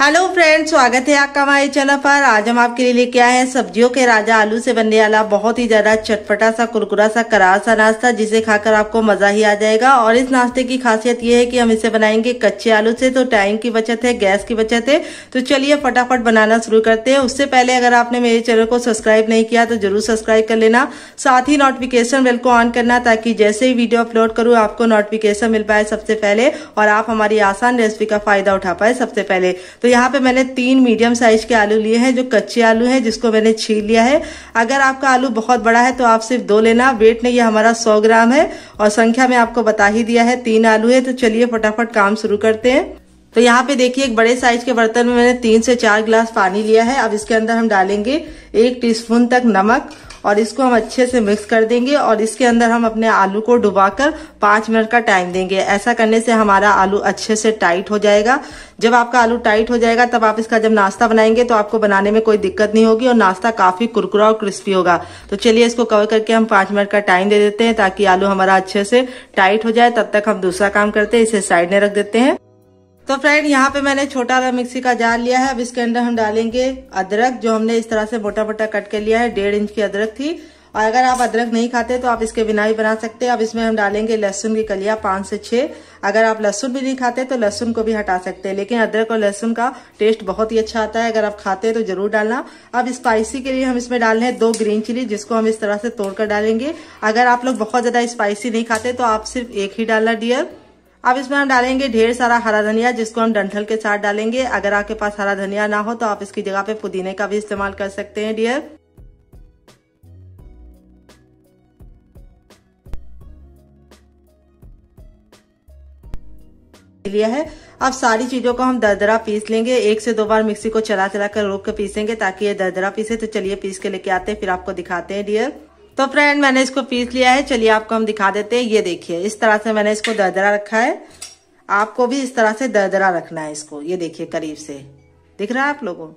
Hello friends, स्वागत है आपका हमारे चैनल पर। आज हम आपके लिए लेके आए हैं सब्जियों के राजा आलू से बनने वाला बहुत ही ज़्यादा चटपटा सा, कुरकुरा सा, करार सा नाश्ता, जिसे खाकर आपको मज़ा ही आ जाएगा। और इस नाश्ते की खासियत ये है कि हम इसे बनाएँगे कच्चे आलू से तो टाइम की बचत है, गैस की बचत है। तो चलिए फटाफट बनाना शुरू करते हैं। उससे पहले अगर आपने मेरे चैनल को सब्सक्राइब नहीं किया तो ज़रूर सब्सक्राइब कर लेना। साथ ही नोटिफिकेशन बेल को ऑन करना, ताकि जैसे ही वीडियो अपलोड करूँ, आपको नोटिफिकेशन मिल पाए सबसे पहले, और आप हमारी आसान रेसिपी का फ़ायदा उठा पाए सबसे पहले। तो यहाँ पे मैंने तीन मीडियम साइज़ के आलू लिए हैं, जो कच्चे आलू हैं, जिसको मैंने छील लिया है। अगर आपका आलू बहुत बड़ा है तो आप सिर्फ़ दो लेना। वेट नहीं, ये हमारा सौ ग्राम है, और संख्या में आपको बता ही दिया है, तीन आलू है। तो चलिए फटाफट काम शुरू करते हैं। तो यहाँ पे देखिए, एक बड़े साइज़ के बर्तन में मैंने तीन से चार गिलास पानी लिया है। अब इसके अंदर हम डालेंगे एक टीस्पून तक नमक। और इसको हम अच्छे से मिक्स कर देंगे और इसके अंदर हम अपने आलू को डुबाकर पाँच मिनट का टाइम देंगे। ऐसा करने से हमारा आलू अच्छे से टाइट हो जाएगा। जब आपका आलू टाइट हो जाएगा, तब आप इसका जब नाश्ता बनाएँगे तो आपको बनाने में कोई दिक्कत नहीं होगी और नाश्ता काफ़ी कुरकुरा और क्रिस्पी होगा। तो चलिए इसको कवर करके हम पाँच मिनट का टाइम दे देते हैं ताकि आलू हमारा अच्छे से टाइट हो जाए। तब तक हम दूसरा काम करते हैं, इसे साइड में रख देते हैं। तो फ्रेंड, यहाँ पे मैंने छोटा वाला मिक्सी का जार लिया है। अब इसके अंदर हम डालेंगे अदरक, जो हमने इस तरह से मोटा मोटा कट कर लिया है। डेढ़ इंच की अदरक थी। और अगर आप अदरक नहीं खाते तो आप इसके बिना भी बना सकते। हैं अब इसमें हम डालेंगे लहसुन की कलिया पाँच से छह। अगर आप लहसुन भी नहीं खाते तो लहसुन को भी हटा सकते हैं। लेकिन अदरक और लहसुन का टेस्ट बहुत ही अच्छा आता है। अगर आप खाते हैं तो ज़रूर डालना। अब स्पाइसी के लिए हम इसमें डाल रहे हैं दो ग्रीन चिली, जिसको हम इस तरह से तोड़कर डालेंगे। अगर आप लोग बहुत ज़्यादा स्पाइसी नहीं खाते तो आप सिर्फ़ एक ही डालना, डियर। अब इसमें हम डालेंगे ढेर सारा हरा धनिया, जिसको हम डंठल के साथ डालेंगे। अगर आपके पास हरा धनिया ना हो तो आप इसकी जगह पे पुदीने का भी इस्तेमाल कर सकते हैं डियर लिया है। अब सारी चीज़ों को हम दरदरा पीस लेंगे। एक से दो बार मिक्सी को चला चला कर रोक कर पीसेंगे, ताकि ये दरदरा पीसे। तो चलिए पीस के लेके आते हैं, फिर आपको दिखाते हैं डियर तो फ्रेंड मैंने इसको पीस लिया है। चलिए आपको हम दिखा देते हैं। ये देखिए, इस तरह से मैंने इसको दरदरा रखा है। आपको भी इस तरह से दरदरा रखना है इसको। ये देखिए, करीब से। दिख रहा है आप लोगों?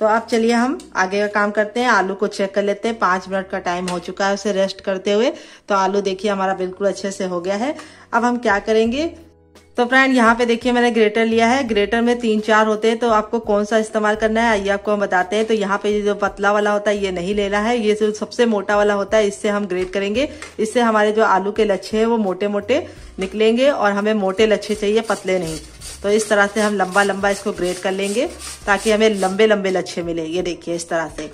तो अब चलिए हम आगे का काम करते हैं। आलू को चेक कर लेते हैं। पाँच मिनट का टाइम हो चुका है उसे रेस्ट करते हुए। तो आलू देखिए, हमारा बिल्कुल अच्छे से हो गया है। अब हम क्या करेंगे? तो फ्रेंड यहाँ पे देखिए मैंने ग्रेटर लिया है। ग्रेटर में तीन चार होते हैं तो आपको कौन सा इस्तेमाल करना है, आइए आपको हम बताते हैं। तो यहाँ पे जो पतला वाला होता है, ये नहीं लेना है। ये जो सबसे मोटा वाला होता है, इससे हम ग्रेट करेंगे। इससे हमारे जो आलू के लच्छे हैं, वो मोटे मोटे निकलेंगे और हमें मोटे लच्छे चाहिए, पतले नहीं। तो इस तरह से हम लंबा लंबा इसको ग्रेट कर लेंगे, ताकि हमें लंबे लंबे लच्छे मिले। ये देखिए इस तरह से।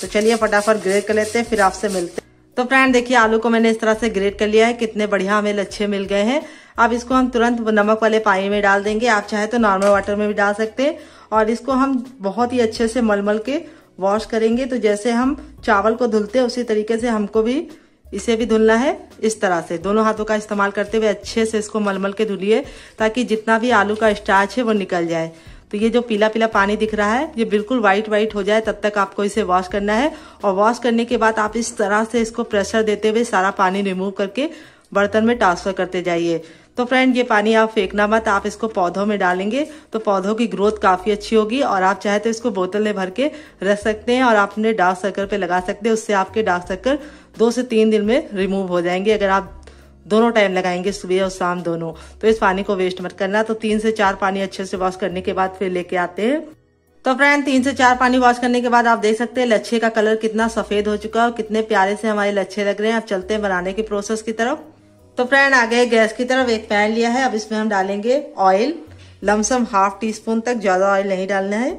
तो चलिए फटाफट ग्रेट कर लेते हैं, फिर आपसे मिलते तो फ्रेंड देखिए, आलू को मैंने इस तरह से ग्रेट कर लिया है। कितने बढ़िया हमें लच्छे मिल गए हैं। अब इसको हम तुरंत नमक वाले पानी में डाल देंगे। आप चाहे तो नॉर्मल वाटर में भी डाल सकते हैं। और इसको हम बहुत ही अच्छे से मलमल के वॉश करेंगे। तो जैसे हम चावल को धुलते हैं, उसी तरीके से हमको भी इसे भी धुलना है इस तरह से। दोनों हाथों का इस्तेमाल करते हुए अच्छे से इसको मलमल के धुलिए, ताकि जितना भी आलू का स्टार्च है वो निकल जाए। तो ये जो पीला पीला पानी दिख रहा है, ये बिल्कुल व्हाइट व्हाइट हो जाए, तब तक आपको इसे वॉश करना है। और वॉश करने के बाद आप इस तरह से इसको प्रेशर देते हुए सारा पानी रिमूव करके बर्तन में ट्रांसफ़र करते जाइए। तो फ्रेंड ये पानी आप फेंकना मत, आप इसको पौधों में डालेंगे तो पौधों की ग्रोथ काफ़ी अच्छी होगी। और आप चाहे तो इसको बोतल में भर के रख सकते हैं और आप अपने डार्क सर्कल पे लगा सकते हैं, उससे आपके डार्क सर्कल दो से तीन दिन में रिमूव हो जाएँगे। अगर आप दोनों टाइम लगाएँगे, सुबह और शाम दोनों। तो इस पानी को वेस्ट मत करना। तो तीन से चार पानी अच्छे से वॉश करने के बाद फिर लेके आते हैं। तो फ्रेंड तीन से चार पानी वॉश करने के बाद आप देख सकते हैं, लच्छे का कलर कितना सफ़ेद हो चुका है और कितने प्यारे से हमारे लच्छे लग रहे हैं। अब चलते हैं बनाने की प्रोसेस की तरफ़। तो फ्रेंड आ गए गैस की तरफ़। एक पैन लिया है। अब इसमें हम डालेंगे oil lump sum half teaspoon तक ज़्यादा ऑयल नहीं डालना है।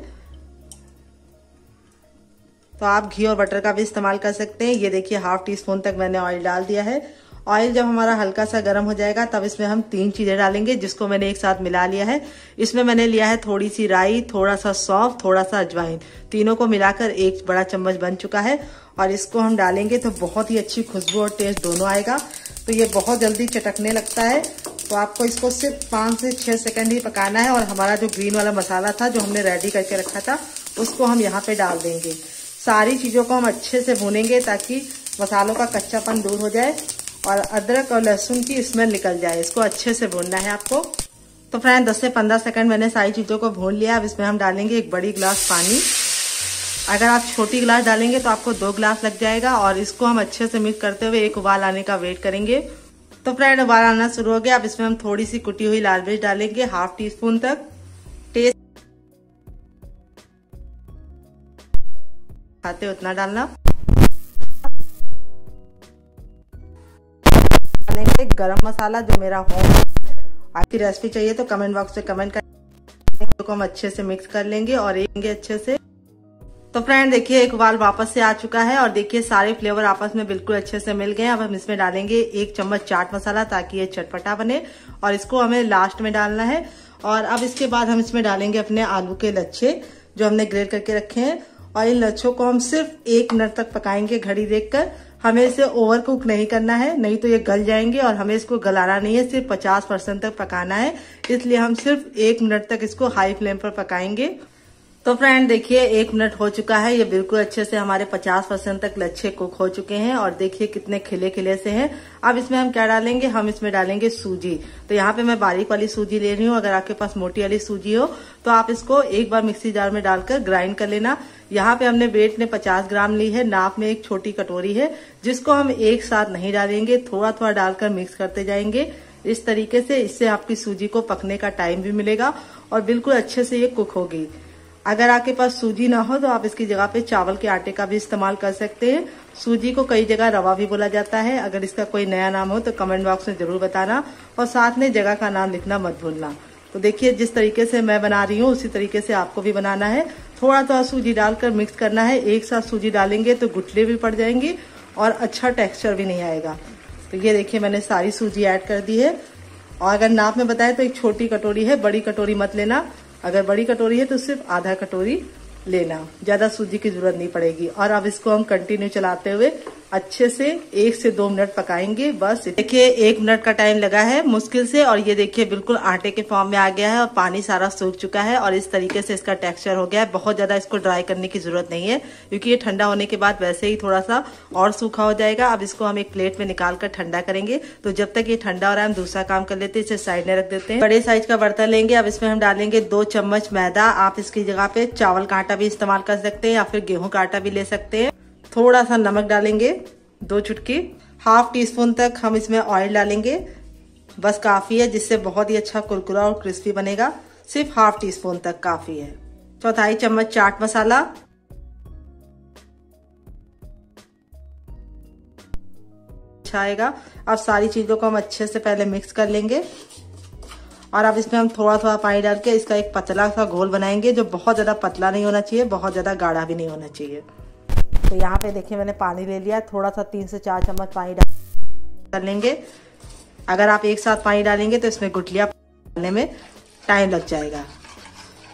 तो आप घी और बटर का भी इस्तेमाल कर सकते हैं। ये देखिए हाफ़ टी स्पून तक मैंने ऑयल डाल दिया है। ऑयल जब हमारा हल्का सा गर्म हो जाएगा, तब इसमें हम तीन चीज़ें डालेंगे, जिसको मैंने एक साथ मिला लिया है। इसमें मैंने लिया है थोड़ी सी राई थोड़ा सा सौफ थोड़ा सा अजवाइन। तीनों को मिलाकर एक बड़ा चम्मच बन चुका है, और इसको हम डालेंगे तो बहुत ही अच्छी खुशबू और टेस्ट दोनों आएगा। तो ये बहुत जल्दी चटकने लगता है। तो आपको इसको सिर्फ़ पाँच से छह सेकंड ही पकाना है, और हमारा जो ग्रीन वाला मसाला था, जो हमने रेडी करके रखा था, उसको हम यहाँ पे डाल देंगे। सारी चीज़ों को हम अच्छे से भूनेंगे ताकि मसालों का कच्चापन दूर हो जाए। और अदरक और लहसुन की स्मेल निकल जाए। इसको अच्छे से भूनना है आपको। तो फ्रेंड 10 से 15 सेकंड मैंने सारी चीज़ों को भून लिया। अब इसमें हम डालेंगे एक बड़ी गिलास पानी। अगर आप छोटी गिलास डालेंगे तो आपको दो गिलास लग जाएगा और इसको हम अच्छे से मिक्स करते हुए एक उबाल आने का वेट करेंगे। तो फ्रेंड, उबाल आना शुरू हो गया। अब इसमें हम थोड़ी सी कुटी हुई लाल मिर्च डालेंगे, हाफ़ टी स्पून तक। टेस्ट खाते उतना डालना। डालेंगे गरम मसाला जो मेरा होम आपकी रेसिपी चाहिए तो कमेंट बॉक्स में कमेंट कर को हम अच्छे से मिक्स कर लेंगे और एक अच्छे से। तो फ्रेंड देखिए, एक बाल वापस से आ चुका है और देखिए, सारे फ्लेवर आपस में बिल्कुल अच्छे से मिल गए अब हम इसमें डालेंगे एक चम्मच चाट मसाला ताकि ये चटपटा बने और इसको हमें लास्ट में डालना है। और अब इसके बाद हम इसमें डालेंगे अपने आलू के लच्छे, जो हमने ग्रेड करके रखे हैं। और इन लच्छों को हम सिर्फ़ एक मिनट तक पकाएँगे घड़ी देखकर। हमें इसे ओवर कुक नहीं करना है, नहीं तो ये गल जाएँगे और हमें इसको गलाना नहीं है, सिर्फ़ पचास परसेंट तक पकाना है। इसलिए हम सिर्फ़ एक मिनट तक इसको हाई फ्लेम पर पकाएँगे। तो फ्रेंड देखिए, एक मिनट हो चुका है। ये बिल्कुल अच्छे से हमारे 50 परसेंट तक लच्छे कुक हो चुके हैं और देखिए कितने खिले खिले से हैं। अब इसमें हम क्या डालेंगे? हम इसमें डालेंगे सूजी। तो यहाँ पे मैं बारीक वाली सूजी ले रही हूँ। अगर आपके पास मोटी वाली सूजी हो तो आप इसको एक बार मिक्सी जार में डालकर ग्राइंड कर लेना। यहाँ पे हमने वेट ने 50 ग्राम ली है। नाप में एक छोटी कटोरी है, जिसको हम एक साथ नहीं डालेंगे। थोड़ा थोड़ा डालकर मिक्स करते जाएँगे। इस तरीके से इससे आपकी सूजी को पकने का टाइम भी मिलेगा और बिल्कुल अच्छे से ये कुक होगी। अगर आपके पास सूजी ना हो तो आप इसकी जगह पे चावल के आटे का भी इस्तेमाल कर सकते हैं। सूजी को कई जगह रवा भी बोला जाता है। अगर इसका कोई नया नाम हो तो कमेंट बॉक्स में ज़रूर बताना और साथ में जगह का नाम लिखना मत भूलना। तो देखिए, जिस तरीके से मैं बना रही हूँ, उसी तरीके से आपको भी बनाना है। थोड़ा थोड़ा सूजी डालकर मिक्स करना है। एक साथ सूजी डालेंगे तो गुटले भी पड़ जाएँगी और अच्छा टेक्सचर भी नहीं आएगा। तो ये देखिए, मैंने सारी सूजी ऐड कर दी है। और अगर नाप में बताए तो एक छोटी कटोरी है, बड़ी कटोरी मत लेना। अगर बड़ी कटोरी है तो सिर्फ़ आधा कटोरी लेना, ज़्यादा सूजी की ज़रूरत नहीं पड़ेगी। और अब इसको हम कंटिन्यू चलाते हुए अच्छे से एक से दो मिनट पकाएँगे, बस। देखिए, एक मिनट का टाइम लगा है मुश्किल से और ये देखिए बिल्कुल आटे के फॉर्म में आ गया है और पानी सारा सूख चुका है और इस तरीके से इसका टेक्सचर हो गया है। बहुत ज़्यादा इसको ड्राई करने की ज़रूरत नहीं है क्योंकि ये ठंडा होने के बाद वैसे ही थोड़ा सा और सूखा हो जाएगा। अब इसको हम एक प्लेट में निकाल कर ठंडा करेंगे। तो जब तक ये ठंडा हो रहा है, हम दूसरा काम कर लेते हैं, इसे साइड में रख देते हैं। बड़े साइज़ का बर्तन लेंगे। अब इसमें हम डालेंगे दो चम्मच मैदा। आप इसकी जगह पे चावल का आटा भी इस्तेमाल कर सकते हैं या फिर गेहूँ का आटा भी ले सकते हैं। थोड़ा सा नमक डालेंगे, दो चुटकी। हाफ़ टी स्पून तक हम इसमें ऑयल डालेंगे। बस काफ़ी है, जिससे बहुत ही अच्छा कुरकुरा और क्रिस्पी बनेगा। सिर्फ़ हाफ़ टी स्पून तक काफ़ी है। चौथाई चम्मच चाट मसाला। अच्छा आएगा। अब सारी चीज़ों को हम अच्छे से पहले मिक्स कर लेंगे। और अब इसमें हम थोड़ा थोड़ा पानी डाल के इसका एक पतला सा घोल बनाएँगे, जो बहुत ज़्यादा पतला नहीं होना चाहिए, बहुत ज़्यादा गाढ़ा भी नहीं होना चाहिए। तो यहाँ पे देखिए मैंने पानी ले लिया थोड़ा सा तीन से चार चम्मच पानी डाल लेंगे। अगर आप एक साथ पानी डालेंगे तो इसमें गुटलियाँ डालने में टाइम लग जाएगा।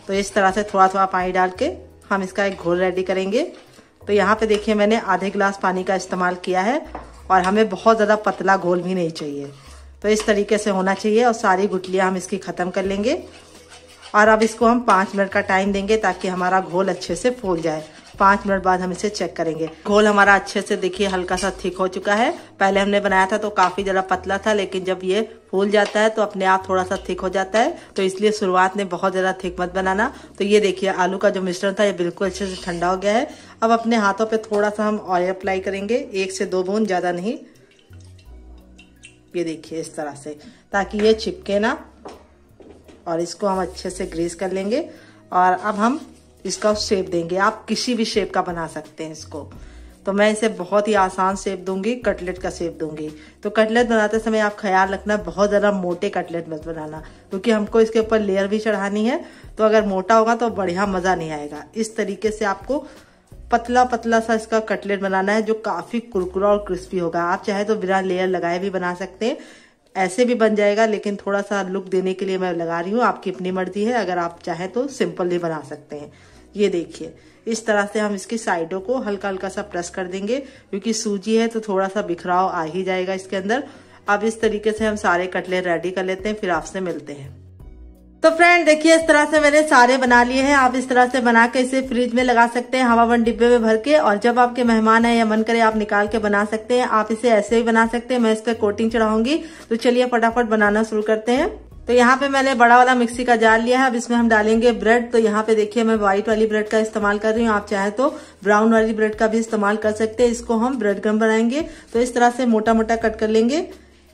तो इस तरह से थोड़ा थोड़ा पानी डाल के हम इसका एक घोल रेडी करेंगे। तो यहाँ पे देखिए मैंने आधे गिलास पानी का इस्तेमाल किया है और हमें बहुत ज़्यादा पतला घोल भी नहीं चाहिए। तो इस तरीके से होना चाहिए और सारी गुटलियाँ हम इसकी ख़त्म कर लेंगे। और अब इसको हम पाँच मिनट का टाइम देंगे ताकि हमारा घोल अच्छे से फूल जाए। पाँच मिनट बाद हम इसे चेक करेंगे। घोल हमारा अच्छे से देखिए हल्का सा थिक हो चुका है। पहले हमने बनाया था तो काफ़ी ज़्यादा पतला था, लेकिन जब ये फूल जाता है तो अपने आप थोड़ा सा थिक हो जाता है। तो इसलिए शुरुआत में बहुत ज़्यादा थिक मत बनाना। तो ये देखिए, आलू का जो मिश्रण था, ये बिल्कुल अच्छे से ठंडा हो गया है। अब अपने हाथों पे थोड़ा सा हम ऑयल अप्लाई करेंगे। एक से दो बूंद, ज़्यादा नहीं। ये देखिए, इस तरह से, ताकि ये चिपके ना। और इसको हम अच्छे से ग्रीस कर लेंगे। और अब हम इसका शेप देंगे। आप किसी भी शेप का बना सकते हैं इसको। तो मैं इसे बहुत ही आसान शेप दूँगी कटलेट का शेप दूँगी। तो कटलेट बनाते समय आप ख्याल रखना, बहुत ज़्यादा मोटे कटलेट मत बनाना, क्योंकि हमको इसके ऊपर लेयर भी चढ़ानी है। तो अगर मोटा होगा तो बढ़िया मज़ा नहीं आएगा। इस तरीके से आपको पतला पतला सा इसका कटलेट बनाना है, जो काफ़ी कुरकुरा और क्रिस्पी होगा। आप चाहे तो बिना लेयर लगाए भी बना सकते हैं। ऐसे भी बन जाएगा, लेकिन थोड़ा सा लुक देने के लिए मैं लगा रही हूँ। आपकी अपनी मर्ज़ी है, अगर आप चाहें तो सिंपल भी बना सकते हैं। ये देखिए, इस तरह से हम इसकी साइडों को हल्का हल्का सा प्रेस कर देंगे। क्योंकि सूजी है तो थोड़ा सा बिखराव आ ही जाएगा इसके अंदर। अब इस तरीके से हम सारे कटले रेडी कर लेते हैं, फिर आपसे मिलते हैं। तो फ्रेंड, देखिए, इस तरह से मैंने सारे बना लिए हैं। आप इस तरह से बना के इसे फ्रिज में लगा सकते हैं हवा बंद डिब्बे में भर के। और जब आपके मेहमान है या मन करे, आप निकाल के बना सकते हैं। आप इसे ऐसे भी बना सकते हैं, मैं इस पर कोटिंग चढ़ाऊँगी। तो चलिए, फटाफट बनाना शुरू करते हैं। तो यहाँ पे मैंने बड़ा वाला मिक्सी का जार लिया है। अब इसमें हम डालेंगे ब्रेड। तो यहाँ पे देखिए मैं व्हाइट वाली ब्रेड का इस्तेमाल कर रही हूँ। आप चाहे तो ब्राउन वाली ब्रेड का भी इस्तेमाल कर सकते हैं। इसको हम ब्रेड गम बनाएँगे। तो इस तरह से मोटा मोटा कट कर लेंगे।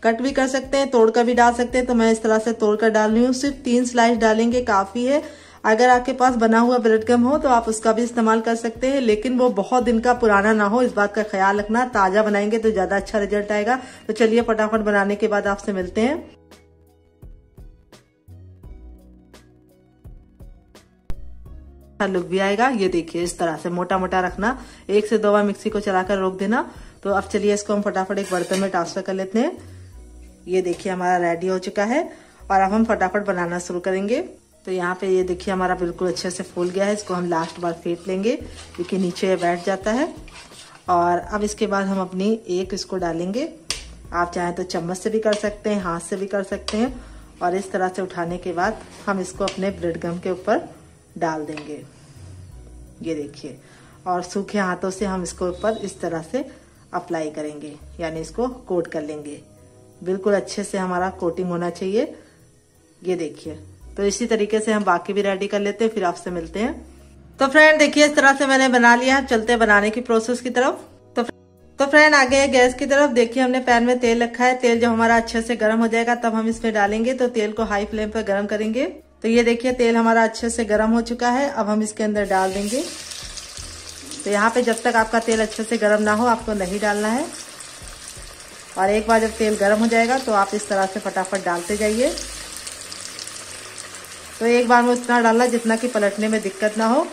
कट भी कर सकते हैं, तोड़ कर भी डाल सकते हैं। तो मैं इस तरह से तोड़ कर डाल रही हूँ। सिर्फ़ तीन स्लाइस डालेंगे, काफ़ी है। अगर आपके पास बना हुआ ब्रेड गम हो तो आप उसका भी इस्तेमाल कर सकते हैं। लेकिन वो बहुत दिन का पुराना ना हो। इस बात का ख्याल रखना। ताज़ा बनाएँगे तो ज़्यादा अच्छा रिज़ल्ट आएगा। तो चलिए फटाफट बनाने के बाद आपसे मिलते हैं। लुक भी आएगा। ये देखिए, इस तरह से मोटा मोटा रखना। एक से दो बार मिक्सी को चलाकर रोक देना। तो अब चलिए इसको हम फटाफट एक बर्तन में ट्रांसफ़र कर लेते हैं। ये देखिए, हमारा रेडी हो चुका है। और अब हम फटाफट बनाना शुरू करेंगे। तो यहाँ पे ये देखिए, हमारा बिल्कुल अच्छे से फूल गया है। इसको हम लास्ट बार फेंट लेंगे, क्योंकि नीचे बैठ जाता है। और अब इसके बाद हम अपनी एक इसको डालेंगे। आप चाहें तो चम्मच से भी कर सकते हैं, हाथ से भी कर सकते हैं। और इस तरह से उठाने के बाद हम इसको अपने ब्रेड गम के ऊपर डाल देंगे। ये देखिए। और सूखे हाथों से हम इसको ऊपर इस तरह से अप्लाई करेंगे, यानी इसको कोट कर लेंगे। बिल्कुल अच्छे से हमारा कोटिंग होना चाहिए। ये देखिए। तो इसी तरीके से हम बाकी भी रेडी कर लेते हैं, फिर आपसे मिलते हैं। तो फ्रेंड देखिए, इस तरह से मैंने बना लिया। है चलते बनाने की प्रोसेस की तरफ़। तो तो फ्रेंड आगे है गैस की तरफ़। देखिए, हमने पैन में तेल रखा है। तेल जब हमारा अच्छे से गर्म हो जाएगा, तब हम इसमें डालेंगे। तो तेल को हाई फ्लेम पर गर्म करेंगे। तो ये देखिए, तेल हमारा अच्छे से गर्म हो चुका है। अब हम इसके अंदर डाल देंगे। तो यहाँ पे जब तक आपका तेल अच्छे से गर्म ना हो, आपको नहीं डालना है। और एक बार जब तेल गर्म हो जाएगा तो आप इस तरह से फटाफट डालते जाइए। तो एक बार में उतना डालना जितना कि पलटने में दिक्कत ना हो।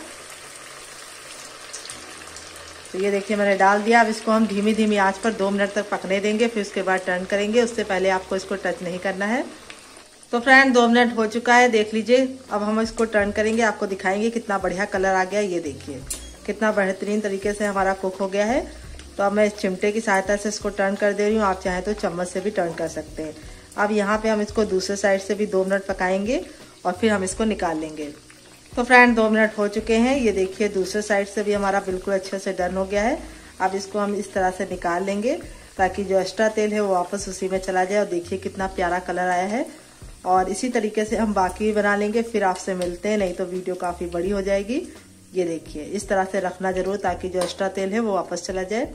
तो ये देखिए, मैंने डाल दिया। अब इसको हम धीमी धीमी आँच पर दो मिनट तक पकने देंगे, फिर उसके बाद टर्न करेंगे। उससे पहले आपको इसको टच नहीं करना है। तो फ्रेंड दो मिनट हो चुका है, देख लीजिए। अब हम इसको टर्न करेंगे, आपको दिखाएँगे कितना बढ़िया कलर आ गया, ये देखिए। कितना बेहतरीन तरीके से हमारा कुक हो गया है। तो अब मैं इस चिमटे की सहायता से इसको टर्न कर दे रही हूँ, आप चाहें तो चम्मच से भी टर्न कर सकते हैं। अब यहाँ पे हम इसको दूसरे साइड से भी दो मिनट पकाएँगे और फिर हम इसको निकाल लेंगे। तो फ्रेंड दो मिनट हो चुके हैं, ये देखिए, दूसरे साइड से भी हमारा बिल्कुल अच्छे से डन हो गया है। अब इसको हम इस तरह से निकाल लेंगे ताकि जो एक्स्ट्रा तेल है वो वापस उसी में चला जाए और देखिए कितना प्यारा कलर आया है। और इसी तरीके से हम बाकी भी बना लेंगे, फिर आपसे मिलते हैं, नहीं तो वीडियो काफ़ी बड़ी हो जाएगी। ये देखिए, इस तरह से रखना ज़रूर, ताकि जो एक्स्ट्रा तेल है वो वापस चला जाए।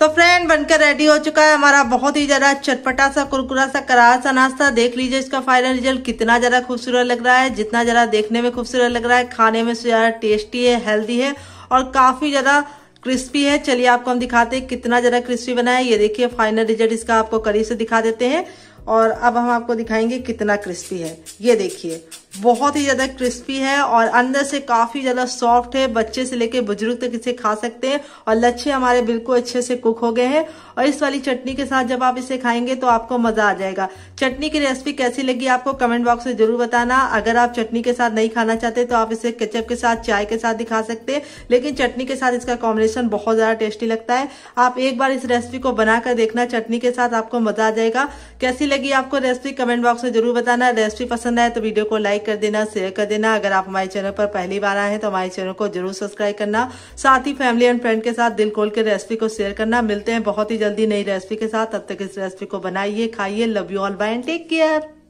तो फ्रेंड बनकर रेडी हो चुका है हमारा बहुत ही ज़्यादा चटपटा सा, कुरकुरा सा करार सा नाश्ता। देख लीजिए इसका फाइनल रिज़ल्ट कितना ज़्यादा खूबसूरत लग रहा है, जितना ज़्यादा देखने में खूबसूरत लग रहा है, खाने में से ज़्यादा टेस्टी है हेल्दी है, और काफ़ी ज़्यादा क्रिस्पी है। चलिए आपको हम दिखाते हैं कितना ज़्यादा क्रिस्पी बना है। ये देखिए फाइनल रिज़ल्ट इसका आपको करीब से दिखा देते हैं। और अब हम आपको दिखाएँगे कितना क्रिस्पी है। ये देखिए बहुत ही ज़्यादा क्रिस्पी है और अंदर से काफ़ी ज़्यादा सॉफ्ट है। बच्चे से लेके बुज़ुर्ग तक इसे खा सकते हैं और लच्छे हमारे बिल्कुल अच्छे से कुक हो गए हैं। और इस वाली चटनी के साथ जब आप इसे खाएँगे तो आपको मज़ा आ जाएगा। चटनी की रेसिपी कैसी लगी आपको कमेंट बॉक्स में ज़रूर बताना। अगर आप चटनी के साथ नहीं खाना चाहते तो आप इसे केचप के साथ, चाय के साथ दिखा सकते हैं। लेकिन चटनी के साथ इसका कॉम्बिनेशन बहुत ज़्यादा टेस्टी लगता है। आप एक बार इस रेसिपी को बनाकर देखना। चटनी के साथ आपको मज़ा आ जाएगा। कैसी लगी आपको रेसिपी कमेंट बॉक्स में ज़रूर बताना। रेसिपी पसंद आए तो वीडियो को लाइक कर देना शेयर कर देना। अगर आप हमारे चैनल पर पहली बार आए हैं तो हमारे चैनल को ज़रूर सब्सक्राइब करना। साथ ही फैमिली एंड फ्रेंड के साथ दिल खोल के रेसिपी को शेयर करना। मिलते हैं बहुत ही जल्दी नई रेसिपी के साथ। तब तक इस रेसिपी को बनाइए, खाइए love you all bye and take care